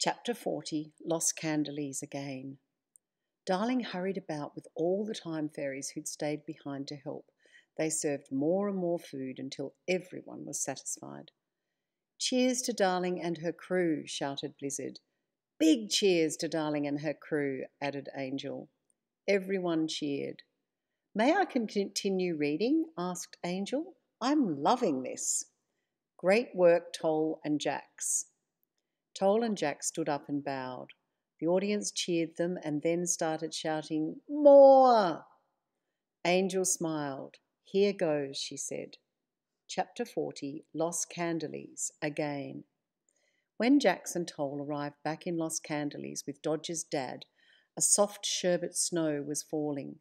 Chapter 40 Los Candeles Again. Darling hurried about with all the time fairies who'd stayed behind to help. They served more and more food until everyone was satisfied. Cheers to Darling and her crew, shouted Blizzard. Big cheers to Darling and her crew, added Angel. Everyone cheered. May I continue reading? asked Angel. I'm loving this. Great work, Toll and Jax. Toll and Jax stood up and bowed. The audience cheered them and then started shouting, More! Angel smiled. Here goes, she said. Chapter 40 Los Candeles Again. When Jax and Toll arrived back in Los Candeles with Dodger's dad, a soft sherbet snow was falling.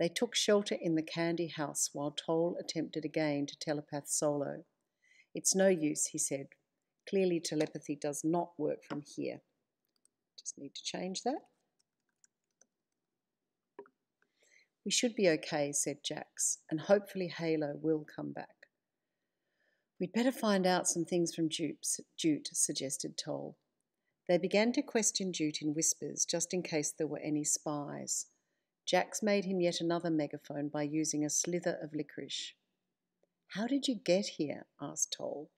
They took shelter in the candy house while Toll attempted again to telepath Solo. It's no use, he said, Clearly telepathy does not work from here. Just need to change that. We should be okay, said Jax, and hopefully Halo will come back. We'd better find out some things from Jute, Jute suggested Toll. They began to question Jute in whispers, just in case there were any spies. Jax made him yet another megaphone by using a slither of licorice. How did you get here? asked Toll.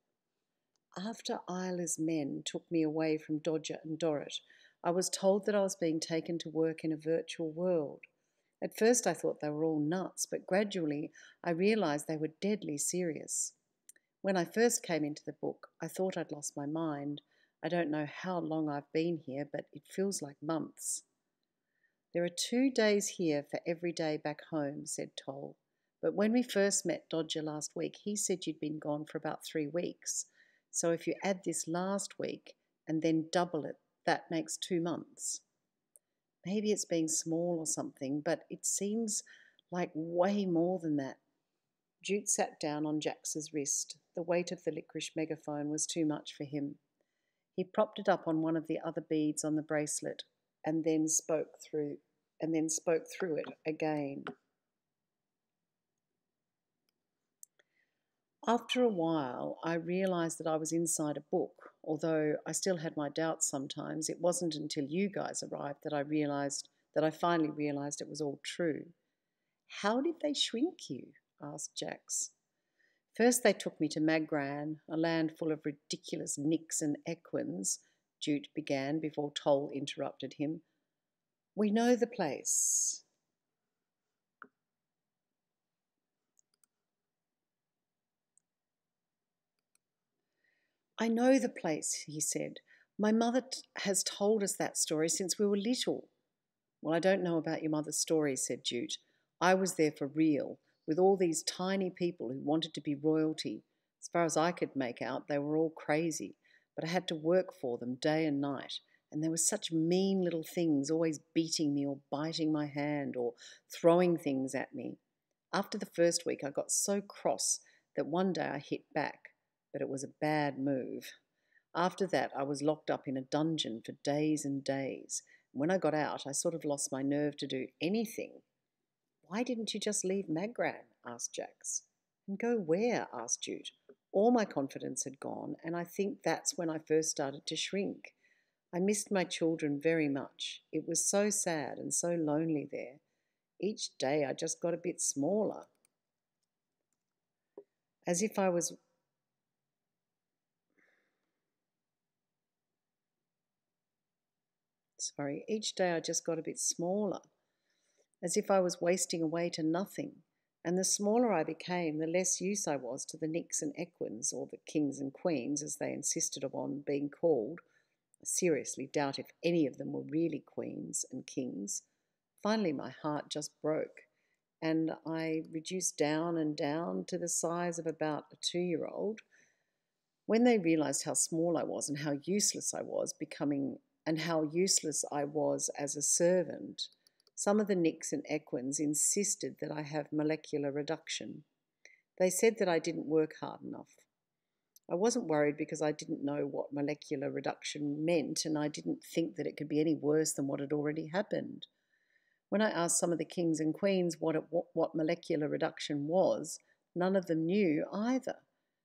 After Isla's men took me away from Dodger and Dorrit, I was told that I was being taken to work in a virtual world. At first, I thought they were all nuts, but gradually I realized they were deadly serious. When I first came into the book, I thought I'd lost my mind. I don't know how long I've been here, but it feels like months. There are two days here for every day back home, said Toll. But when we first met Dodger last week, he said you'd been gone for about three weeks. So if you add this last week and then double it, that makes two months. Maybe it's being small or something, but it seems like way more than that. Jute sat down on Jax's wrist. The weight of the licorice megaphone was too much for him. He propped it up on one of the other beads on the bracelet and then spoke through and then spoke through it again. After a while, I realised that I was inside a book. Although I still had my doubts sometimes, it wasn't until you guys arrived that I realised that I finally realised it was all true. How did they shrink you? asked Jax. First, they took me to Magran, a land full of ridiculous Nix and Equins, Jute began before Toll interrupted him. We know the place. I know the place, he said. My mother t- has told us that story since we were little. Well, I don't know about your mother's story, said Jute. I was there for real, with all these tiny people who wanted to be royalty. As far as I could make out, they were all crazy, but I had to work for them day and night. And there were such mean little things, always beating me or biting my hand or throwing things at me. After the first week, I got so cross that one day I hit back but it was a bad move. After that, I was locked up in a dungeon for days and days. When I got out, I sort of lost my nerve to do anything. Why didn't you just leave Magran? asked Jax. And go where? asked Jute. All my confidence had gone, and I think that's when I first started to shrink. I missed my children very much. It was so sad and so lonely there. Each day I just got a bit smaller. As if I was Sorry, each day I just got a bit smaller, as if I was wasting away to nothing. And the smaller I became, the less use I was to the Nix and Equins, or the kings and queens, as they insisted upon being called. I seriously doubt if any of them were really queens and kings. Finally, my heart just broke, and I reduced down and down to the size of about a two year old. When they realized how small I was and how useless I was, becoming and how useless I was as a servant, some of the Nix and Equins insisted that I have molecular reduction. They said that I didn't work hard enough. I wasn't worried because I didn't know what molecular reduction meant, and I didn't think that it could be any worse than what had already happened. When I asked some of the kings and queens what, it, what molecular reduction was, none of them knew either.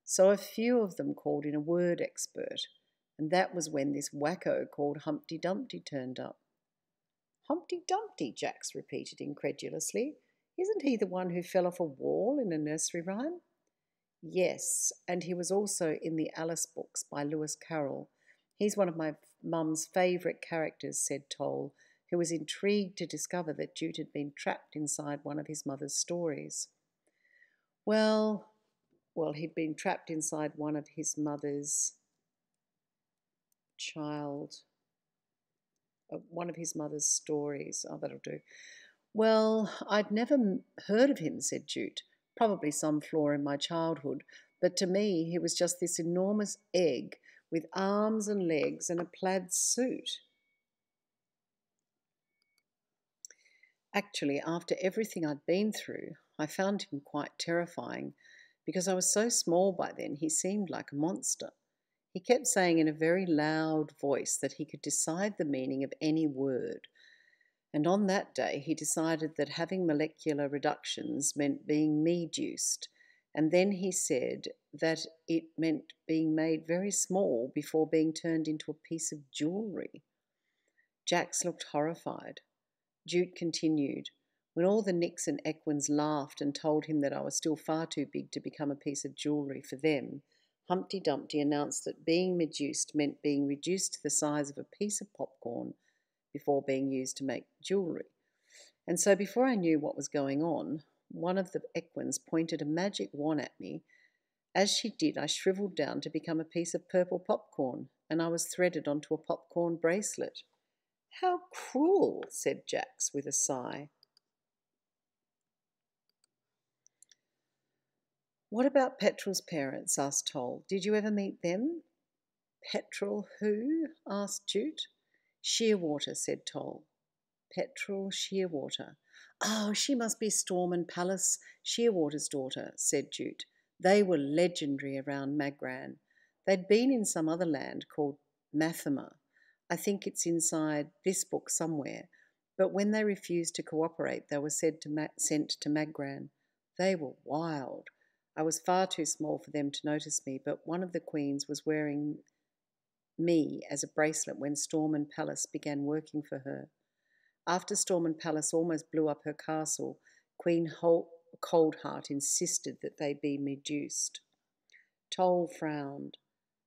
So a few of them called in a word expert And that was when this wacko called Humpty Dumpty turned up. Humpty Dumpty, Jax repeated incredulously. Isn't he the one who fell off a wall in a nursery rhyme? Yes, and he was also in the Alice books by Lewis Carroll. He's one of my mum's favourite characters, said Toll, who was intrigued to discover that Jute had been trapped inside one of his mother's stories. Well, well, he'd been trapped inside one of his mother's child, uh, one of his mother's stories. Oh, that'll do. Well, I'd never heard of him, said Jute. Probably some flaw in my childhood, but to me he was just this enormous egg with arms and legs and a plaid suit. Actually, after everything I'd been through, I found him quite terrifying because I was so small by then he seemed like a monster. He kept saying in a very loud voice that he could decide the meaning of any word. And on that day, he decided that having molecular reductions meant being me-juiced. And then he said that it meant being made very small before being turned into a piece of jewellery. Jax looked horrified. Jute continued, when all the Nicks and Equins laughed and told him that I was still far too big to become a piece of jewellery for them, Humpty Dumpty announced that being reduced meant being reduced to the size of a piece of popcorn before being used to make jewellery. And so before I knew what was going on, one of the Equins pointed a magic wand at me. As she did, I shriveled down to become a piece of purple popcorn, and I was threaded onto a popcorn bracelet. How cruel, said Jax with a sigh. What about Petrel's parents? asked Toll. Did you ever meet them? Petrel who? asked Jute. Shearwater, said Toll. Petrel Shearwater. Oh, she must be Storm and Palace Shearwater's daughter, said Jute. They were legendary around Magran. They'd been in some other land called Mathema. I think it's inside this book somewhere. But when they refused to cooperate, they were said to ma- sent to Magran. They were wild. I was far too small for them to notice me, but one of the queens was wearing me as a bracelet when Storm and Palace began working for her. After Storm and Palace almost blew up her castle, Queen Coldheart insisted that they be reduced. Toll frowned.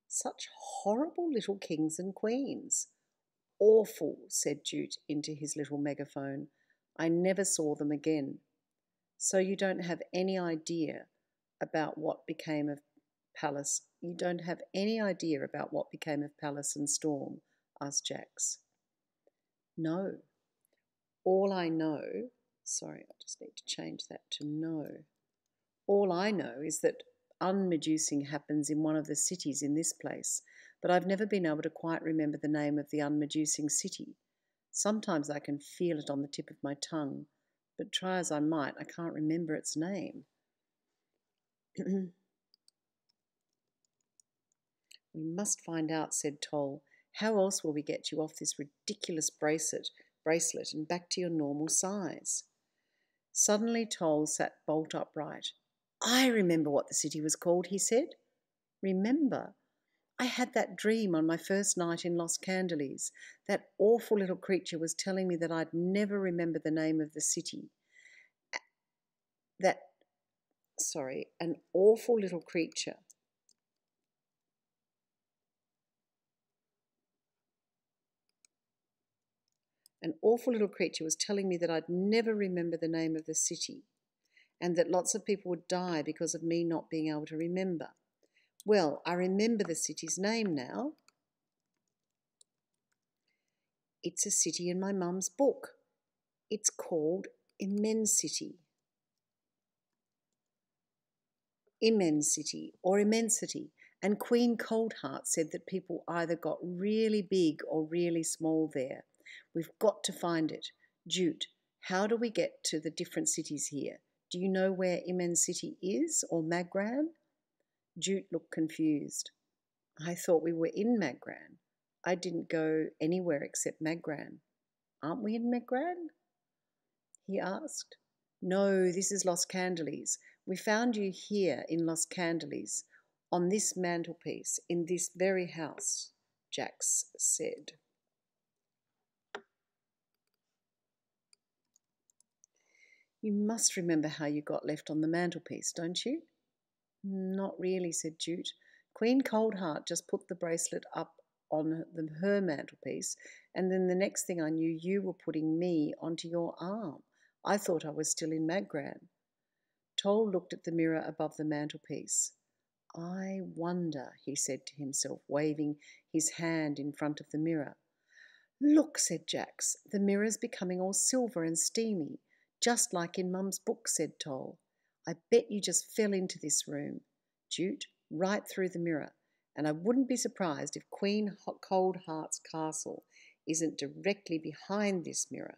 Such horrible little kings and queens. Awful, said Jute into his little megaphone. I never saw them again. So you don't have any idea about what became of Palace. You don't have any idea about what became of Palace and Storm? asked Jax. No. All I know, sorry, I just need to change that to no. All I know is that unmeducing happens in one of the cities in this place, but I've never been able to quite remember the name of the unmeducing city. Sometimes I can feel it on the tip of my tongue, but try as I might, I can't remember its name. we must find out, said Toll. How else will we get you off this ridiculous bracelet, bracelet and back to your normal size? Suddenly Toll sat bolt upright. I remember what the city was called, he said. Remember? I had that dream on my first night in Los Candeles. That awful little creature was telling me that I'd never remember the name of the city. That sorry, an awful little creature. An awful little creature was telling me that I'd never remember the name of the city and that lots of people would die because of me not being able to remember. Well, I remember the city's name now. It's a city in my mum's book. It's called Immensity. Immensity or immensity. And Queen Coldheart said that people either got really big or really small there. We've got to find it. Jute, how do we get to the different cities here? Do you know where Immensity is or Magran? Jute looked confused. I thought we were in Magran. I didn't go anywhere except Magran. Aren't we in Magran? He asked. No, this is Los Candeles. We found you here in Los Candeles, on this mantelpiece, in this very house. Jax said. You must remember how you got left on the mantelpiece, don't you? Not really, said Jute. Queen Coldheart just put the bracelet up on the, her mantelpiece, and then the next thing I knew, you were putting me onto your arm. I thought I was still in Magran. Toll looked at the mirror above the mantelpiece. I wonder, he said to himself, waving his hand in front of the mirror. Look, said Jax, the mirror's becoming all silver and steamy. Just like in Mum's book, said Toll. I bet you just fell into this room, Jute, right through the mirror. And I wouldn't be surprised if Queen Coldheart's castle isn't directly behind this mirror.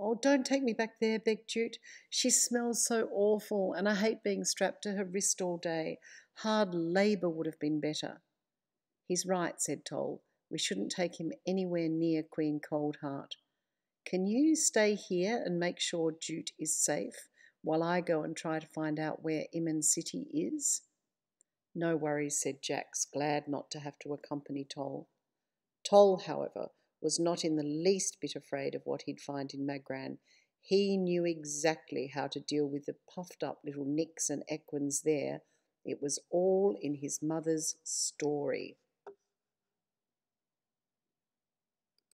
Oh, don't take me back there, begged Jute. She smells so awful, and I hate being strapped to her wrist all day. Hard labour would have been better. He's right, said Toll. We shouldn't take him anywhere near Queen Coldheart. Can you stay here and make sure Jute is safe while I go and try to find out where Immensity is? No worries, said Jax, glad not to have to accompany Toll. Toll, however, was not in the least bit afraid of what he'd find in Magran. He knew exactly how to deal with the puffed up little Nicks and Equins there. It was all in his mother's story.